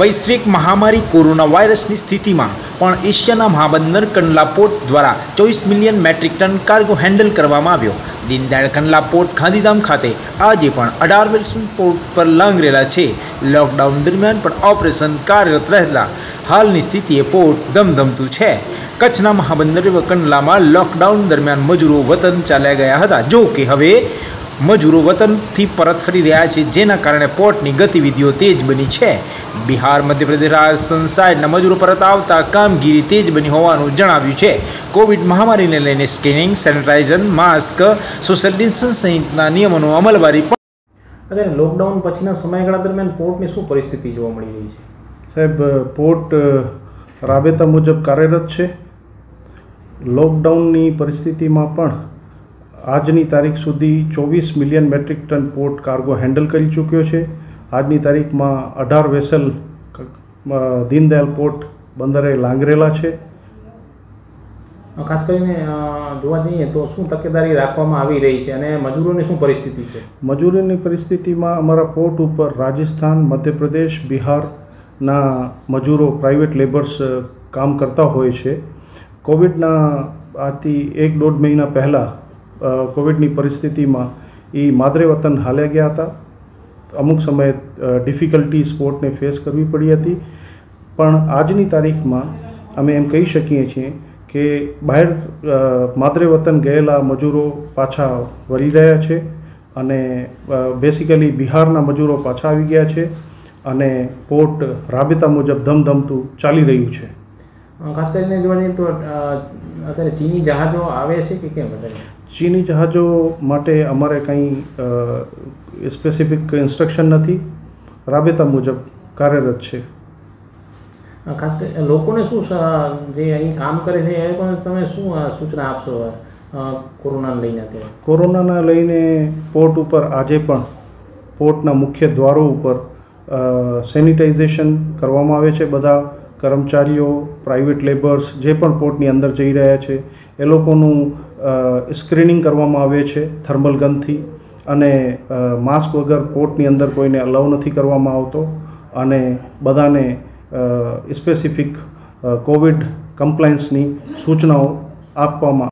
વૈશ્વિક મહામારી કોરોના વાયરસની સ્થિતિમાં પણ એશિયાના મહાબંદર કંડલા પોર્ટ દ્વારા ચોવીસ million metric ton cargo handle કરવામાં આવ્યો. દીનદયાળ કંડલા પોર્ટ ગાંધીધામ ખાતે આજે પણ અઢાર વિલ્સન પોર્ટ પર લાંગરેલા છે. લોકડાઉન દરમિયાન પણ ઓપરેશન કાર્યરત રહેલા. હાલની સ્થિતિએ પોર્ટ ધમધમતું છે. કચ્છના મહાબંદર કંડલામાં લોકડાઉન દરમિયાન મજૂરો, વતન ચાલ્યા ગયા હતા. જો કે હવે મજૂરો વતનથી પરત ફરી રહ્યા છે જેના કારણે પોર્ટની ગતિવિધિઓ તેજ બની છે. બિહાર મધ્યપ્રદેશ રાજસ્થાન સાઇડના મજૂરો પરત આવતા કામગીરી તેજ બની હોવાનું જણાવ્યું છે. કોવિડ મહામારીને લઈને scanning sanitizer mask social distance સહિતના નિયમોનું અમલવારી પણ અરે લોકડાઉન પછીના સમયગાળા દરમિયાન પોર્ટની શું પરિસ્થિતિ જોવા મળી રહી છે? સાહેબ પોર્ટ રાબેતા મુજબ કાર્યરત છે. લોકડાઉનની પરિસ્થિતિમાં પણ આજની તારીખ સુધી ચોવીસ million metric ton port cargo handle કરી ચૂક્યો છે. આજની તારીખમાં અઢાર વેસલ દીનદયાલ પોર્ટ બંદરે લાંગરેલા છે. ખાસ કરીને જોવા જઈએ તો શું તકેદારી રાખવામાં આવી રહી છે અને મજૂરોની શું પરિસ્થિતિ છે? મજૂરોની પરિસ્થિતિમાં અમારા પોર્ટ ઉપર રાજસ્થાન મધ્યપ્રદેશ બિહારના મજૂરો પ્રાઇવેટ લેબર્સ કામ કરતા હોય છે. કોવિડના આથી એક દોઢ મહિના પહેલાં કોવિડની પરિસ્થિતિમાં એ માદરે વતન હાલ્યા ગયા હતા. અમુક સમયે ડિફિકલ્ટી સ્પોર્ટને ફેસ કરવી પડી હતી. પણ આજની તારીખમાં અમે એમ કહી શકીએ છીએ કે બહાર માદરે વતન ગયેલા મજૂરો પાછા વળી રહ્યા છે અને બેસિકલી બિહારના મજૂરો પાછા આવી ગયા છે અને પોર્ટ રાબેતા મુજબ ધમધમતું ચાલી રહ્યું છે. ખાસ કરીને જોવા જઈએ તો અત્યારે ચીની જહાજો આવે છે કે કેમ ચીની જહાજો માટે અમારે કંઈ સ્પેસિફિક ઇન્સ્ટ્રક્શન નથી. રાબેતા મુજબ કાર્યરત છે. ખાસ કરી લોકોને શું જે અહીં કામ કરે છે એ પણ તમે શું સૂચના આપશો? કોરોના કોરોનાને લઈને અત્યારે? કોરોનાના લઈને પોર્ટ ઉપર આજે પણ પોર્ટના મુખ્ય દ્વારો ઉપર સેનિટાઇઝેશન કરવામાં આવે છે બધા. કર્મચારીઓ પ્રાઇવેટ લેબર્સ જે પણ પોર્ટની અંદર જઈ રહ્યા છે, એ લોકોનું સ્ક્રીનિંગ કરવામાં આવે છે થર્મલ ગનથી અને માસ્ક વગર પોર્ટની અંદર કોઈને અલાઉ નથી કરવામાં આવતો અને બધાને સ્પેસિફિક કોવિડ કમ્પ્લાયન્સની સૂચનાઓ આપવામાં